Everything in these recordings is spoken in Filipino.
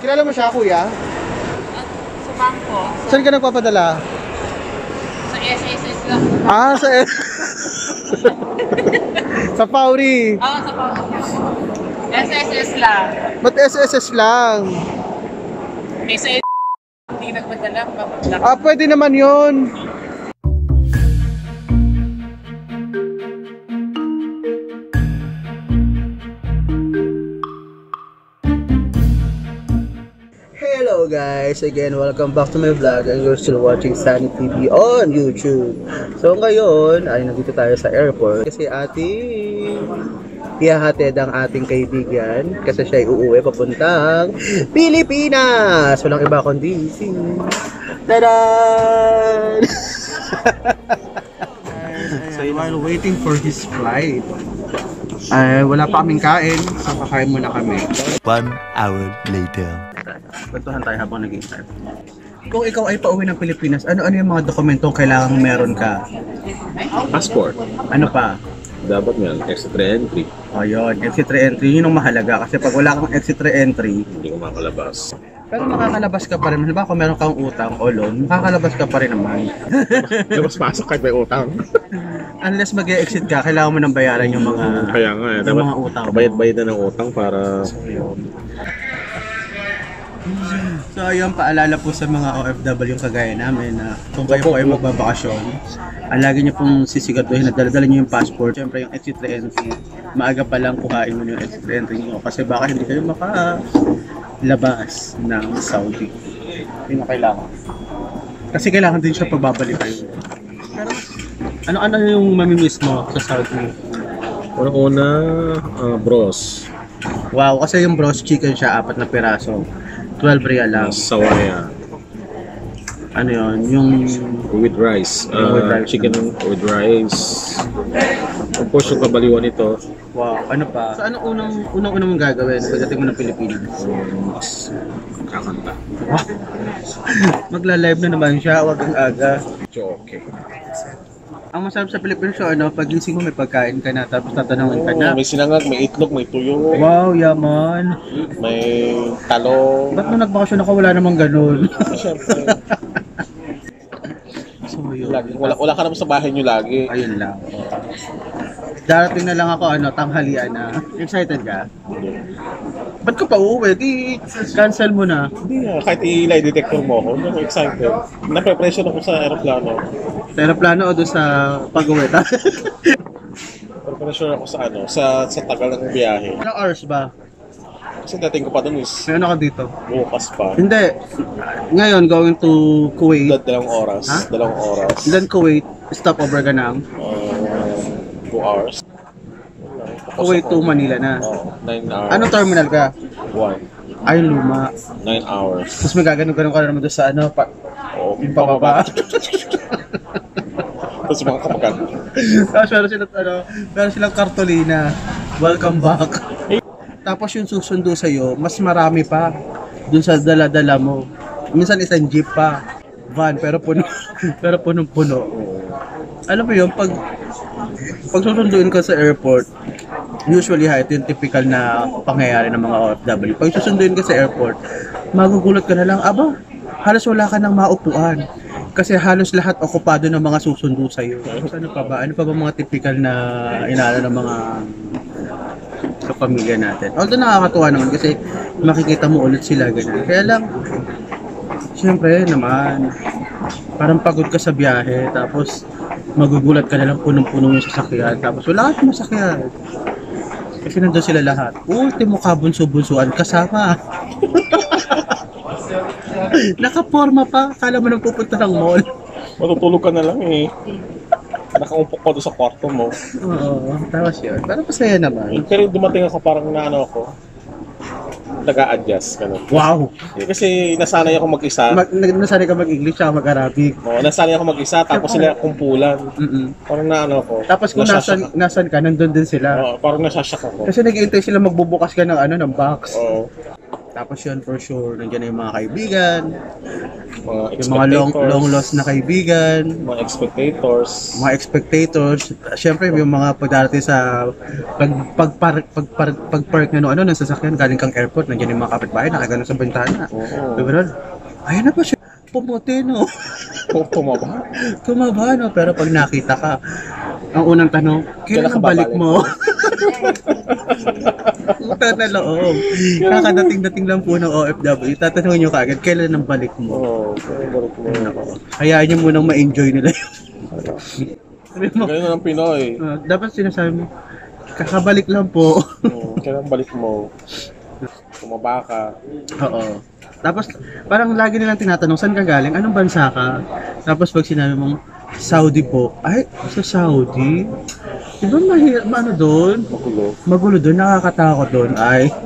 Kilala mo siya, kuya? Sa bangko, Saan ka nagpapadala? sa SSS lang. Ah, sa... sa Pauri. Oo, sa bangko. SSS lang. Ba't SSS lang? Eh, sa hindi nagpadala. Ah, pwede naman yun. Guys, again welcome back to my vlog and you're still watching Sunny TV on YouTube. So ngayon ay nandito tayo sa airport kasi ating ihahatid ang ating kaibigan kasi siya ay uuwi papuntang Pilipinas. Walang iba kundi si Tadan! so while waiting for his flight, ay wala pa kaming kain, so kakain muna kami. One hour later. Kwentuhan tayo habang nag-start. Kung ikaw ay pauwi ng Pilipinas, ano-ano yung mga dokumentong kailangang meron ka? Passport. Ano pa? Dapat yan, extra entry. O yun, exit re-entry, yun ang mahalaga. Kasi pag wala kang exit re-entry, Hindi ko makalabas. pero makakalabas ka pa rin. Halimbawa kung meron kang utang o loan, makakalabas ka pa rin naman. Labas pasok kahit may utang. Unless mag exit ka, kailangan mo nang bayaran yung mga... Kaya nga eh. Yung Dapat mga utang. Bayad-bayad na ng utang para So ayun, paalala po sa mga OFW yung kagaya namin na kung kayo po ay magbabakasyon, ah, lagi niyo pong sisigatuhin na daladala niyo yung passport. Siyempre yung exit re-entry, maaga pa lang kuhain mo yung exit re-entry niyo kasi baka hindi kayo makalabas ng Saudi. Yun ang kailangan. Kasi kailangan din siya pagbabalik kayo. Ano-ano yung mamimiss mo sa Saudi? Una-una, ah, bros. Wow, kasi yung bros chicken siya, apat na piraso. 12 real lang. Sawaya. Ano yun? Yung With rice. Yung with Ah, rice. chicken with rice. Tapos yung kabaliwan nito, Wow, ano pa? So, anong unang unang unang mong gagawin pagdating mo ng Pilipinas? kakanta. Magla-live na naman siya, wag ang aga. Joke. Ang masarap sa Pilipinas ano, pag gising mo may pagkain ka na, tapos tatanungin ka na. may sinangag, may itlog, may tuyo, Wow, yaman. may talong. Ba't nung nagbakasyon ako, wala namang ganun? Siyempre, so, yun. lagi, wala, wala ka naman sa bahay nyo lagi. Ayun lang. Darating na lang ako, ano, tanghalian na. Excited ka? Ba't ka pa uuwi? Di, cancel mo na. Hindi nga, kahit i-lie detector mo ako, hindi ako excited. Nape-pressure ako sa aeroplano. Sa aeroplano o doon sa pag-uwi? Pressure ako sa ano, sa sa tagal ng biyahe. Ilang hours ba? Kasi dating ko pa dun is Ngayon ako dito. bukas pa. Hindi. Ngayon, going to Kuwait. Dal- dalawang oras. Ha? Dalawang oras. Then Kuwait, stop over ka na. Uh, two hours. Ako- to Manila na. Oo, nine hours. Anong terminal ka? One. Ay, luma. Nine hours. Tapos may gaganon-ganon ka na naman doon sa ano, pa, Oo, yung pababa. Tapos mga kapag Tapos meron silang, ano, meron silang kartolina. Welcome back. Tapos yung susundo sa'yo, mas marami pa dun sa dala-dala mo. Minsan isang jeep pa. Van, pero puno, pero punong-puno. Alam mo yun, pag, pag susunduin ka sa airport, usually ha, ito yung typical na pangyayari ng mga OFW. Pag susunduin ka sa airport, magugulat ka na lang, aba, halos wala ka nang maupuan. Kasi halos lahat okupado ng mga susundo sa'yo. Tapos ano pa ba? Ano pa ba mga typical na inaano ng mga sa pamilya natin? Although nakakatuwa naman kasi makikita mo ulit sila ganun. Kaya lang, siyempre naman, parang pagod ka sa biyahe, tapos magugulat ka na lang punong-puno yung sasakyan, tapos wala ka masakyan. Kasi nandun sila lahat. Ultimo ka bunso-bunsuan kasama. Nakaporma pa. Kala mo nang pupunta ng mall. Matutulog ka na lang eh. Nakaumpok pa doon sa kwarto mo. Oo, tapos yun. Pero masaya naman. Pero dumating ako parang naano ako. Nag-a-adjust. Ganun. Wow! Kasi nasanay ako mag-isa. Mag, nasanay ka mag-English tsaka mag-Arabic. Oo, nasanay ako mag-isa tapos sila kumpulan. Mm-mm. Parang naano ako. Tapos kung nasan, nasan ka, nandun din sila. Oo, parang nasasyak ako. Kasi nag-iintay sila magbubukas ka ng ano, ng box. Oo. Tapos yun, for sure, nandiyan na yung mga kaibigan, Mga yung mga long, long lost na kaibigan, Mga expectators. mga expectators. Siyempre, yung mga pagdarating sa pag pag park pag park, pag park na no, ano ng sasakyan galing kang airport, nandiyan yung mga kapitbahay nakagano sa bintana. Oo. Diba? Ayun na pa siya. Pumuti no. Tumaba. Tumaba no. Pero pag nakita ka, ang unang tanong, kailan ka ang balik babalik? mo? Utang na loob. Kakadating-dating lang po ng OFW. Tatanungin nyo kaagad, kailan ang balik mo? Oo. Kaya balik mo. Hayaan nyo munang ma-enjoy nila yun. Ganun ang Pinoy. ah, dapat sinasabi mo, kakabalik lang po. Oo. Kailan balik mo? Tumaba ka. Oo. Tapos, parang lagi nilang tinatanong, saan ka galing? Anong bansa ka? Tapos pag sinabi mong, Saudi po. Ay, sa Saudi? Di ba mahirap, ano doon? Magulo. Magulo doon, nakakatakot doon. Ay.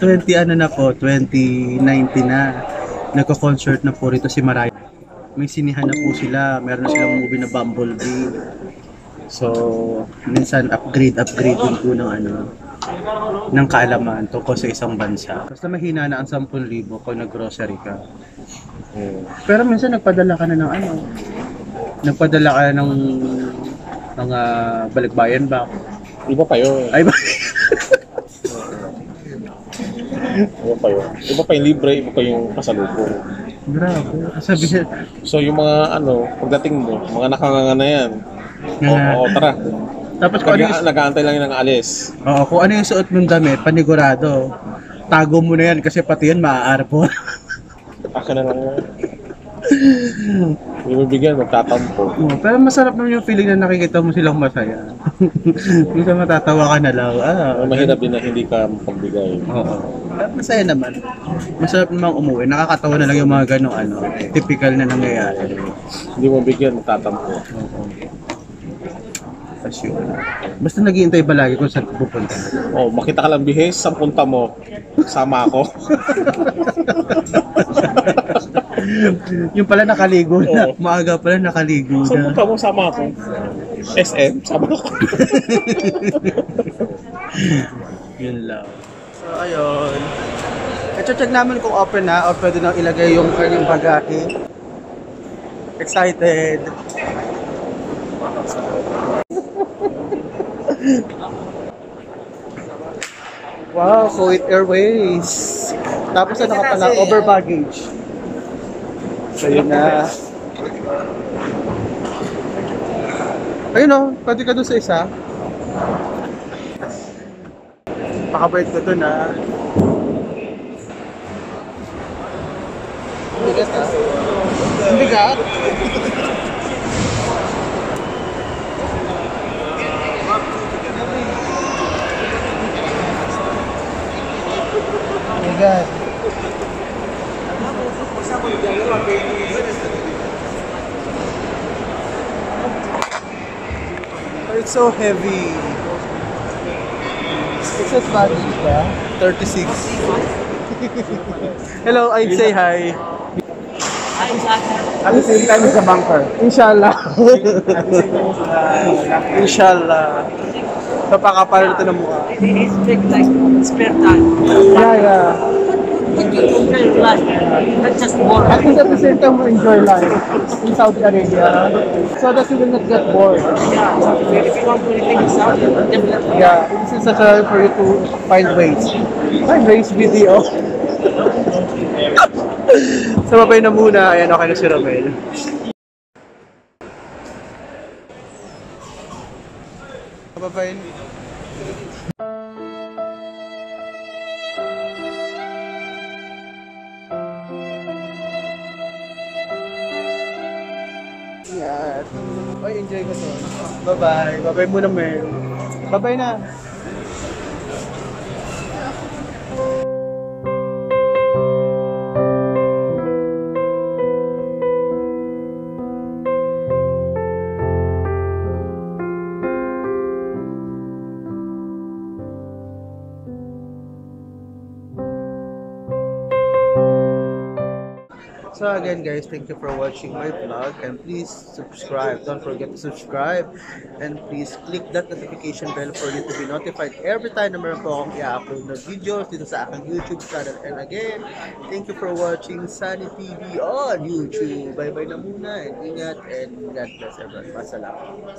20 ano na po, 2019 na. Nagko-concert na po rito si Mariah. May sinihan na po sila. Meron na silang movie na Bumblebee. So, minsan upgrade, upgrade din po ng ano, ng kaalaman tungkol sa isang bansa. Basta mahina na ang 10,000 kung nag-grocery ka. Oo. Pero minsan nagpadala ka na ng ano, nagpadala ka ng mga balikbayan ba? Iba pa yun. Ay ba? Iba pa yun. Iba pa yung libre, iba pa yung pasalubong. Grabe. Sabi niya, So yung mga ano, pagdating mo, mga nakanganga na yan. Oo, oo, tara. tapos kung ano, Nag- yung, nag-aantay lang yun ng alis. oo, kung ano yung suot mong damit, panigurado. Tago mo na yan kasi pati yan maaarpon. Aka na lang yan. Hindi mo bigyan, magtatampo. Oo, Pero masarap naman yung feeling na nakikita mo silang masaya. Minsan matatawa ka na lang. Ah, Ang mahirap din na hindi ka mapagbigay. Oo. Pero Masaya naman. Masarap namang umuwi. Nakakatawa na lang yung mga ganong ano, typical na nangyayari. Hindi mo bigyan, magtatampo. Oo. Tapos yun. Basta naghihintay ba lagi kung saan pupunta? Oh, makita ka lang bihis, sa punta mo, sama ako. yung pala nakaligo na. Oo. Maaga pala nakaligo sa na. punta mo, sama ako. SM, sama ako. Yun lang. So, ayun. Ito check namin kung open na or pwede nang ilagay yung kanyang bagahe. Excited. wow, Kuwait Airways. Tapos ano ka pala? Over baggage. Yun na. Ayun o, pwede ka doon sa isa. Pakabait ko doon ah. Bigat ah. Bigat. Oh, It's so heavy. It says baggage ba? 36. Hello, I'd say hi. At the same time sa bunker. Inshallah. Inshallah. Papakapal ito ng mukha. Respect like spare time. Yeah, yeah. When you enjoy life, not just work. At least at the same time, we enjoy life in Saudi Arabia. So that you will not get bored. Yeah, if you want to anything in Saudi, definitely. Yeah, this is such a for you to find ways. Find ways video. so, babay na muna. Ayan, okay na si Romel. Babay. Oy, enjoy ko to. Bye-bye. Bye-bye muna, Mel. Bye-bye na. So again guys, thank you for watching my vlog and please subscribe. Don't forget to subscribe and please click that notification bell for you to be notified every time na meron po akong i-upload na videos dito sa aking YouTube channel. And again, thank you for watching Sunny TV on YouTube. Bye-bye na muna and ingat and God bless everyone. Masalamat.